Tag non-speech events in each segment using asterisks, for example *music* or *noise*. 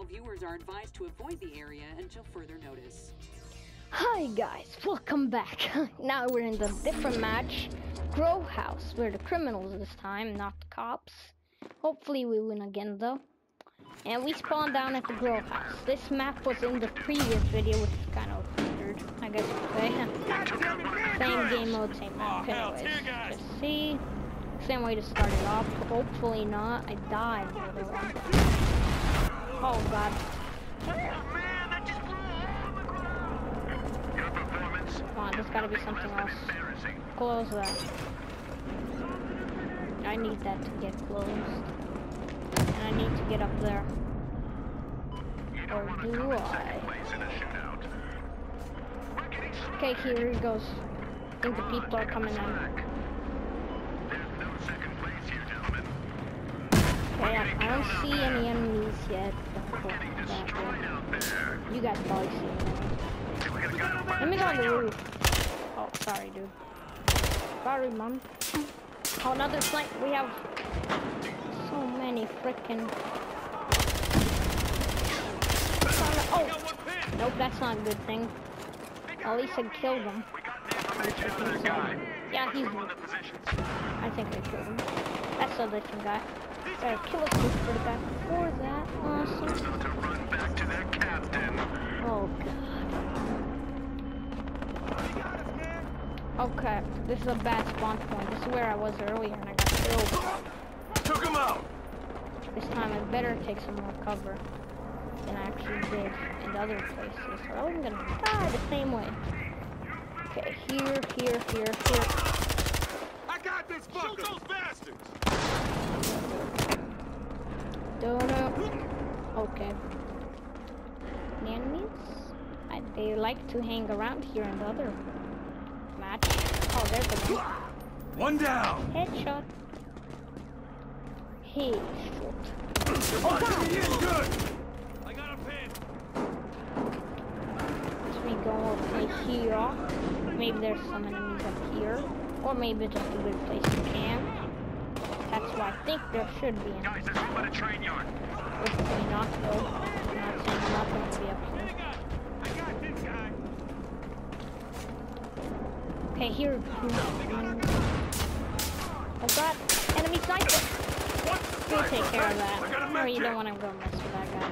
All viewers are advised to avoid the area until further notice. Hi guys, welcome back. *laughs* now we're in the different match, Grow House. We're the criminals this time, not the cops. Hopefully we win again though. And we spawned down at the Grow House. This map was in the previous video, which is kind of weird, I guess you could say. *laughs* same game mode, same map. Anyways, just see. Same way to start it off. Hopefully not. I died Oh god. Come on, there's gotta be something else. Close that. I need that to get closed. And I need to get up there. Or do I? Okay, here he goes. I think the people are coming in. I don't see any enemies yet. You probably see them. Let me go on the roof. Oh, sorry, dude. Sorry, mom. Oh, another flank. We have so many freaking. Oh, nope, that's not a good thing. At least I killed him. Yeah, he's. I think I killed him. That's a different guy. Gotta kill us for the guy before that. Awesome. Oh god. Okay, this is a bad spawn point. This is where I was earlier and I got killed. Took him out. This time I better take some more cover than I actually did in other places. Or I wasn't gonna die the same way. Okay, here, here, here, here. I got this fucker. Shoot those bastards. Donut. Uh, okay. The enemies? I, they like to hang around here in the other match. Oh, there's a one. One down. Headshot. Headshot. Oh, God. Good. I got a pin. As we go over here. Maybe there's some enemies up here. Or maybe just a good place to camp. That's why I think there should be enemies. Guys, there's room at a train yard. Hopefully not though. I'm not saying I'm not going to be up here. I got this guy. Okay, here. Oh god, enemy sniper! We'll take care of that. Or you don't want to go mess with that guy.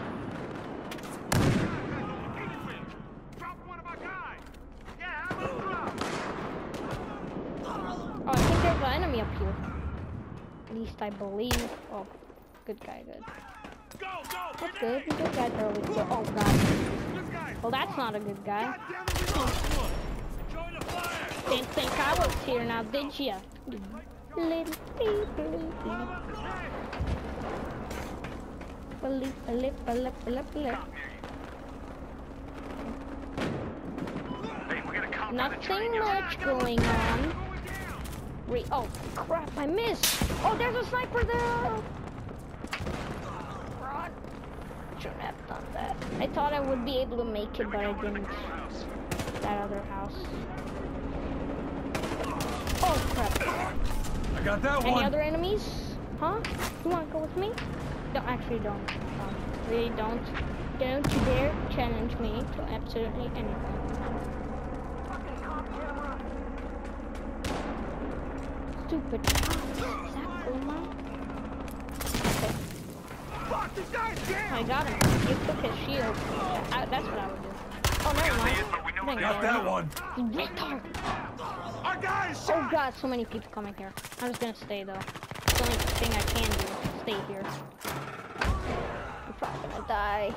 Drop one of our guys. Yeah, I'm gonna drop. Oh, there's an enemy up here. At least I believe. Oh, good guy, good. Go, go. That's good. Good guys are always good. Oh god. Well, that's not a good guy. Damn it, we lost one. Join the fire. Didn't think I was here now, did ya? Little people. The Nothing much going on. Re oh crap, I missed. Oh, there's a sniper there. Run. Shouldn't have done that. I thought I would be able to make it, but I didn't. That other house. Oh crap. I got that Any one. Any other enemies? Huh? You wanna go with me? No, actually don't. Um, really don't. Don't you dare challenge me to absolutely anything. Stupid. Is that Oma? Okay, oh Fuck, this guy's dead. I got him. You took his shield. I, that's what I would do. Oh, never mind. Thank Got that one. You retard. Our guy's Oh shot. god, so many people coming here. I'm just gonna stay though. The only thing I can do is stay here. I'm probably gonna die.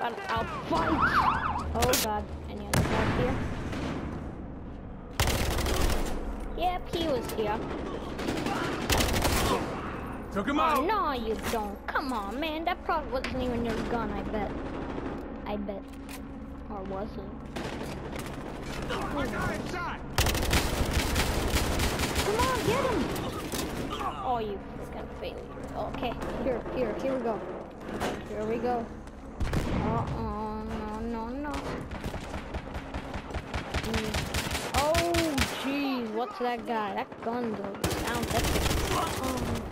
But I'll fight! Oh god, any other guys here? Yep, he was here. Took him Oh out. no you don't. Come on man, that probably wasn't even your gun, I bet. I bet. Or was it? Shot. Come on, get him! Oh, you freaking failure. Okay, here, here, here we go. Here we go. Uh-oh, no, no, no. Mm what's that guy? That gun though. Sound that's um.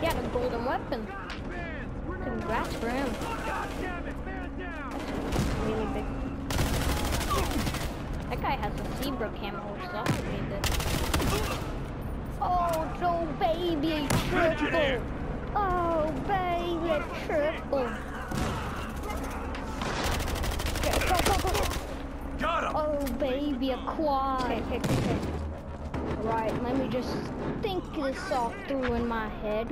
He had a golden weapon. Congrats for him. That's really big. That guy has a zebra camo or something. Oh, so baby triple. Oh, baby triple. Okay, go, go, go, go. Got him! Oh, baby, a quad. Okay, okay, okay, okay. Right, let me just think this all through in my head.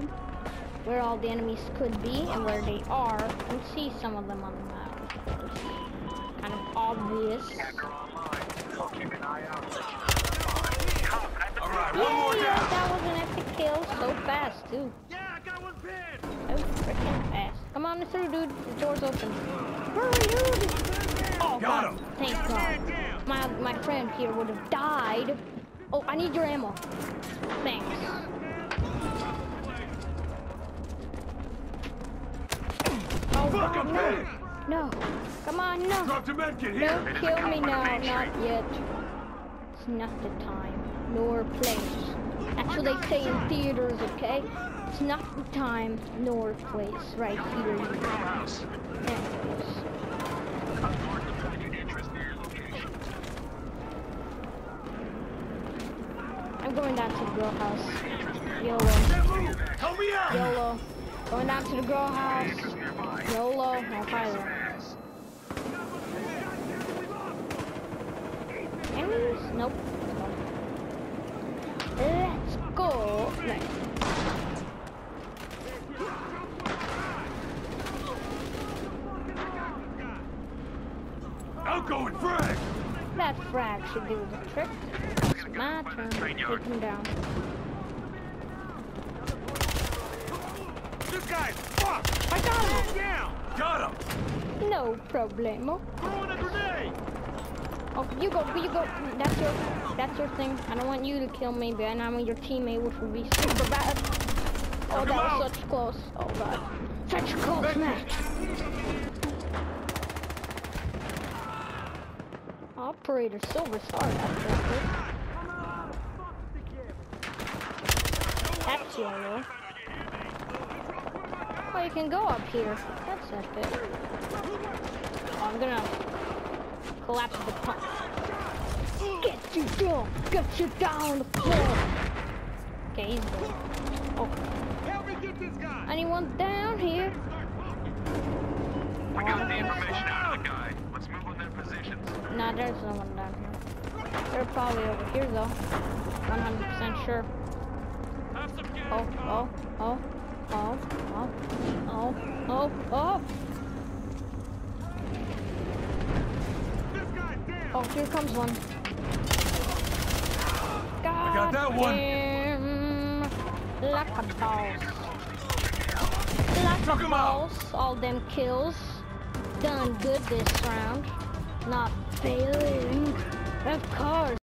Where all the enemies could be and where they are. And see some of them on the map. It's kind of obvious. Alright, one more Yeah, down! that was an epic kill. So fast, too. Yeah, I got one pinned! So freaking fast. Come on through, dude. The door's open. Hurry, dude! Oh, Got God. him. Thank Got God. My, my friend here would have died. Oh, I need your ammo. Thanks. Oh, Fuck, God, no. pinned! No. Come on, no. Drop the medkit here! Don't kill me now, not yet. It's not the time, nor place. That's what they say in theaters, okay? It's not the time, nor place, right here. I'm going down to the grow house. YOLO. Help me out! YOLO. Going down to the grow house. YOLO. No fire. Enemies? Nope. Let's go. Right. Outgoing frag! That frag should do the trick. It's my turn to take him down. This guy's fucked! I got him! Down! Got him! No problemo. Throwing a grenade! Oh, you go, you go. Mm, that's your, that's your thing. I don't want you to kill me, but I want your teammate, which would be super bad. Oh, that was such close. Oh god, such a close match. Operator Silver Star. That's good. That's yellow. Oh, you can go up here. That's epic. Oh, I'm gonna collapse the pump. Get you down! Get you down the floor! Okay, he's dead. Oh, Help me get this guy! anyone down here? We got the information out of the guy. Let's move on their positions. Nah, there's no one down here. They're probably over here though. 100% sure. Have some gas! Oh, oh, oh, oh, oh, oh, oh, oh! This guy's down! Oh, here comes one. God got that one. Damn. Like a boss. Like a boss. All them kills. Done good this round. Not failing. Of course.